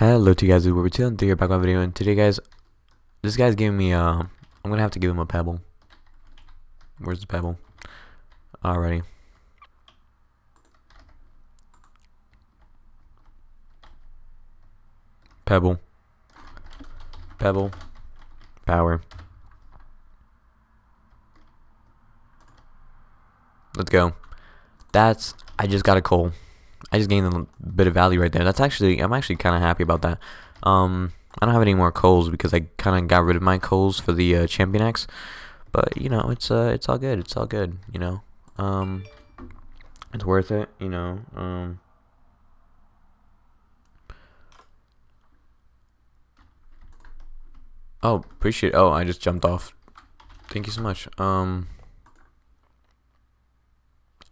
Hello to you guys, we're 2 and 3 back on video and today guys, this guy's giving me, uh, I'm gonna have to give him a pebble. Where's the pebble? Alrighty. Pebble. Pebble. Power. Let's go. That's, I just got a coal. I just gained a bit of value right there. That's actually, I'm actually kind of happy about that. Um, I don't have any more coals because I kind of got rid of my coals for the uh, Champion X. But, you know, it's, uh, it's all good. It's all good, you know. Um, it's worth it, you know. Um, oh, appreciate Oh, I just jumped off. Thank you so much. Um...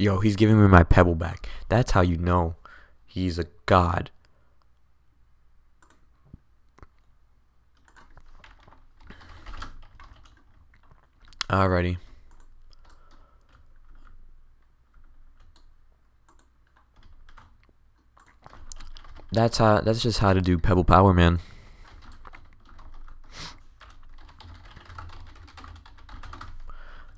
Yo, he's giving me my pebble back. That's how you know he's a god. Alrighty. That's how that's just how to do pebble power, man.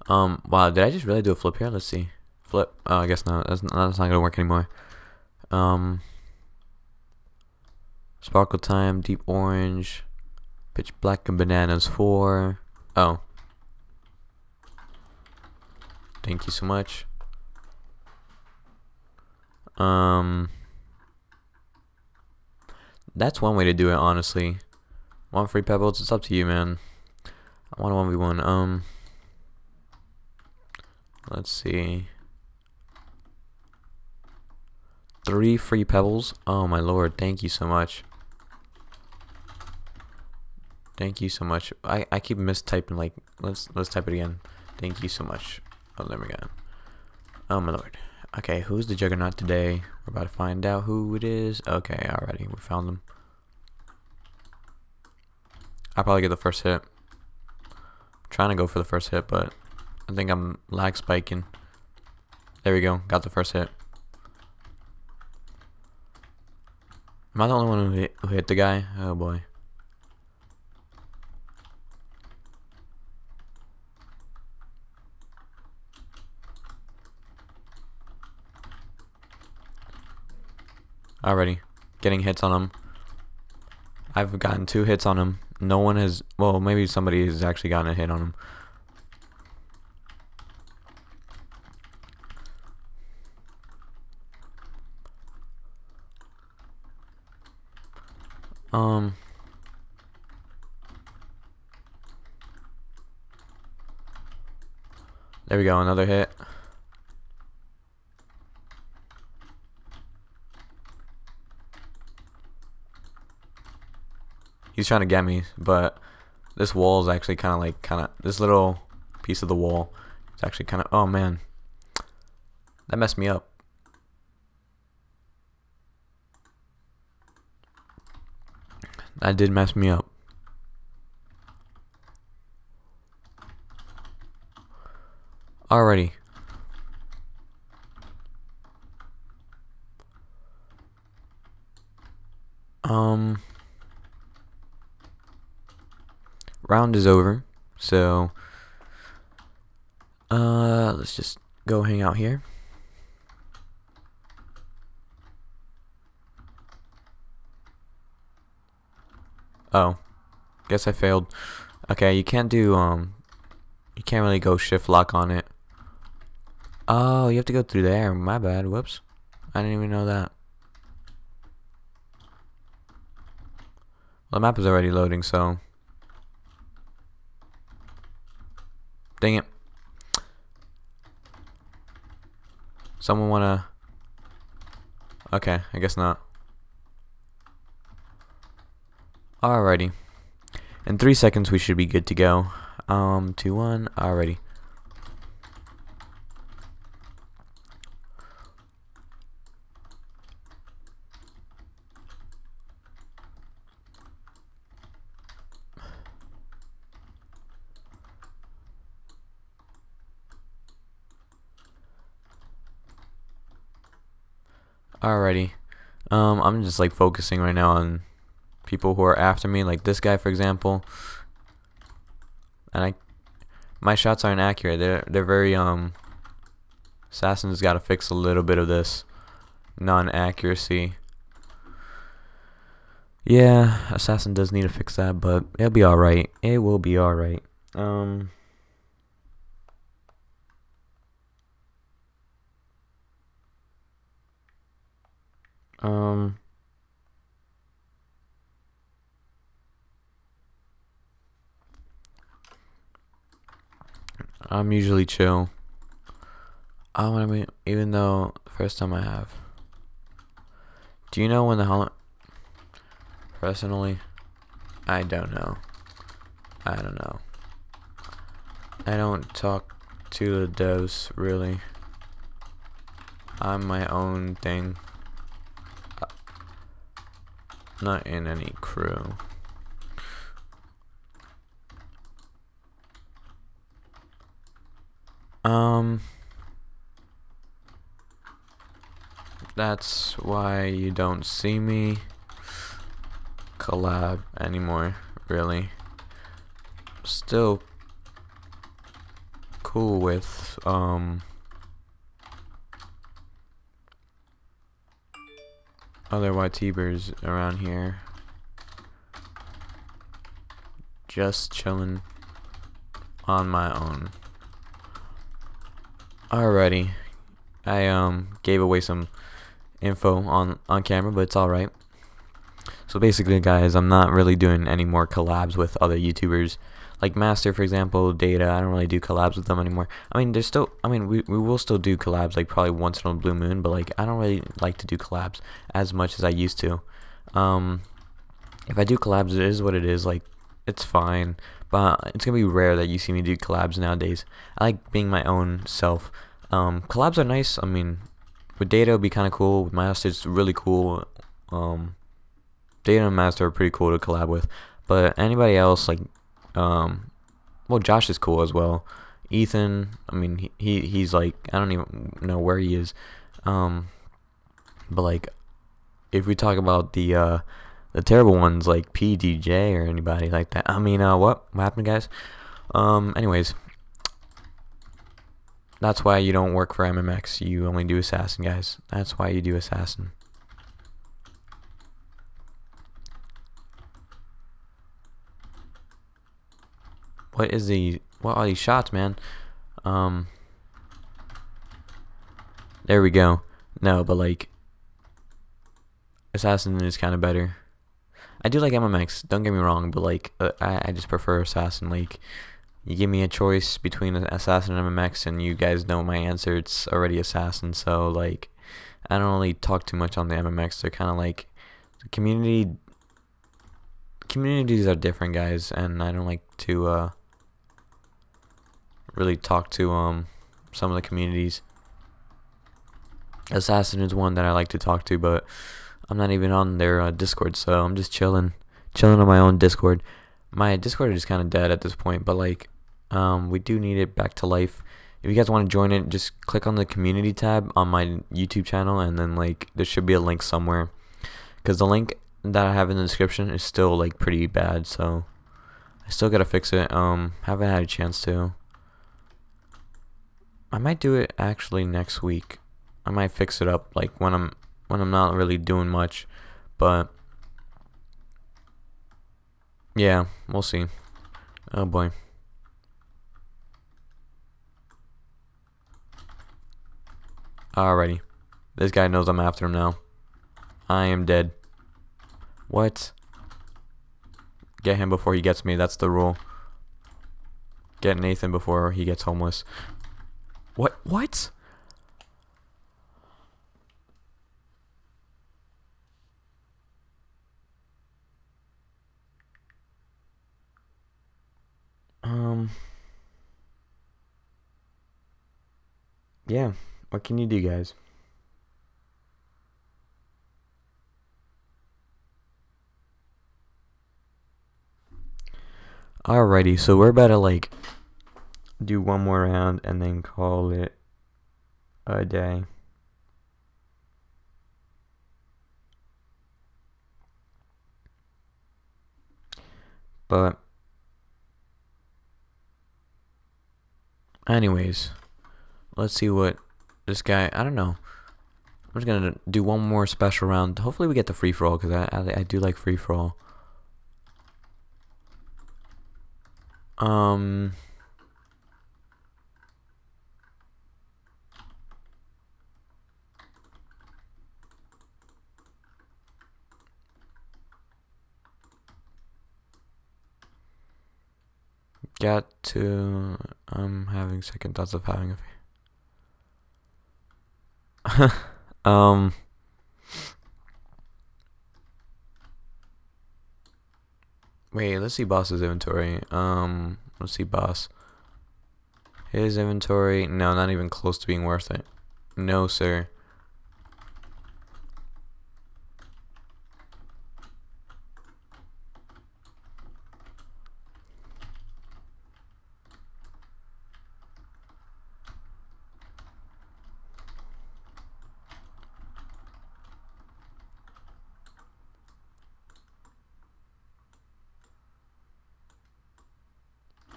Um, wow, did I just really do a flip here? Let's see. Flip. Oh, I guess not. That's, that's not gonna work anymore. Um. Sparkle time, deep orange, pitch black and bananas four. Oh. Thank you so much. Um. That's one way to do it, honestly. One free pebbles, it's up to you, man. I want a 1v1. Um. Let's see. Three free pebbles. Oh my lord, thank you so much. Thank you so much. I, I keep mistyping like let's let's type it again. Thank you so much. Oh there we go. Oh my lord. Okay, who's the juggernaut today? We're about to find out who it is. Okay, already we found them. I'll probably get the first hit. I'm trying to go for the first hit, but I think I'm lag spiking. There we go, got the first hit. Am I the only one who hit, who hit the guy? Oh boy. Already. Getting hits on him. I've gotten two hits on him. No one has... Well, maybe somebody has actually gotten a hit on him. Um. There we go, another hit. He's trying to get me, but this wall is actually kind of like, kind of, this little piece of the wall is actually kind of, oh man. That messed me up. That did mess me up. Alrighty. Um round is over, so uh let's just go hang out here. Oh. Guess I failed. Okay, you can't do, um... You can't really go shift lock on it. Oh, you have to go through there. My bad. Whoops. I didn't even know that. Well, the map is already loading, so... Dang it. Someone wanna... Okay, I guess not. Alrighty. In three seconds we should be good to go. Um, two, one, alrighty. Alrighty. Um, I'm just like focusing right now on people who are after me, like this guy, for example. And I, my shots aren't accurate. They're they're very um. Assassin's got to fix a little bit of this non-accuracy. Yeah, Assassin does need to fix that, but it'll be alright. It will be alright. Um. Um. I'm usually chill. I want to be, even though first time I have. Do you know when the hell? Personally, I don't know. I don't know. I don't talk to the devs really. I'm my own thing. Uh, not in any crew. Um, that's why you don't see me collab anymore, really. Still cool with, um, other YTubers around here. Just chilling on my own. Alrighty. I um gave away some info on on camera, but it's all right. So basically, guys, I'm not really doing any more collabs with other YouTubers, like Master, for example, Data. I don't really do collabs with them anymore. I mean, there's still, I mean, we we will still do collabs, like probably once in a blue moon, but like I don't really like to do collabs as much as I used to. Um, if I do collabs, it is what it is. Like, it's fine but it's gonna be rare that you see me do collabs nowadays. I like being my own self. Um, collabs are nice. I mean, with Data, it'd be kind of cool. With Master, it's really cool. Um, Data and Master are pretty cool to collab with. But anybody else, like, um, well, Josh is cool as well. Ethan, I mean, he, he he's like, I don't even know where he is. Um, but like, if we talk about the uh, the terrible ones like PDJ or anybody like that. I mean, uh, what? What happened, guys? Um, anyways, that's why you don't work for MMX. You only do Assassin, guys. That's why you do Assassin. What is the... What are these shots, man? Um... There we go. No, but like... Assassin is kind of better. I do like MMX. Don't get me wrong, but like uh, I, I just prefer Assassin. Like you give me a choice between Assassin and MMX, and you guys know my answer. It's already Assassin. So like I don't really talk too much on the MMX. They're kind of like the community. Communities are different, guys, and I don't like to uh, really talk to um some of the communities. Assassin is one that I like to talk to, but I'm not even on their uh, Discord, so I'm just chilling, chilling on my own Discord. My Discord is kind of dead at this point, but like, um, we do need it back to life. If you guys want to join it, just click on the community tab on my YouTube channel, and then like there should be a link somewhere, because the link that I have in the description is still like pretty bad, so I still gotta fix it. Um, haven't had a chance to. I might do it actually next week. I might fix it up like when I'm when I'm not really doing much. But yeah, we'll see. Oh boy. Alrighty. This guy knows I'm after him now. I am dead. What? Get him before he gets me. That's the rule. Get Nathan before he gets homeless. What? What? Um. Yeah. What can you do, guys? Alrighty, so we're about to like do one more round and then call it a day. But anyways, let's see what this guy. I don't know. I'm just gonna do one more special round. Hopefully we get the free for all because I, I I do like free for all. Um. Got to. I'm having second thoughts of having a. um. Wait, let's see boss's inventory. Um, let's see boss. His inventory, no, not even close to being worth it. No, sir.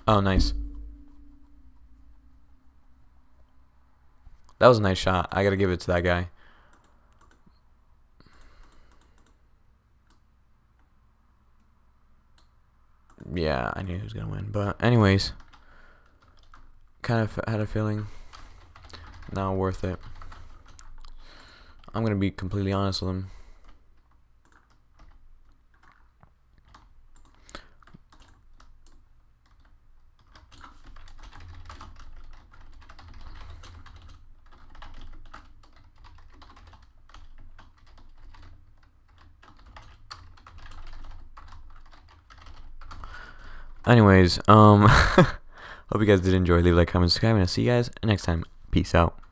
Oh, nice. That was a nice shot. I gotta give it to that guy. Yeah, I knew he was gonna win. But anyways, kind of had a feeling. Not worth it. I'm gonna be completely honest with him. Anyways, um, hope you guys did enjoy. Leave a like, comment, subscribe, and I'll see you guys next time. Peace out.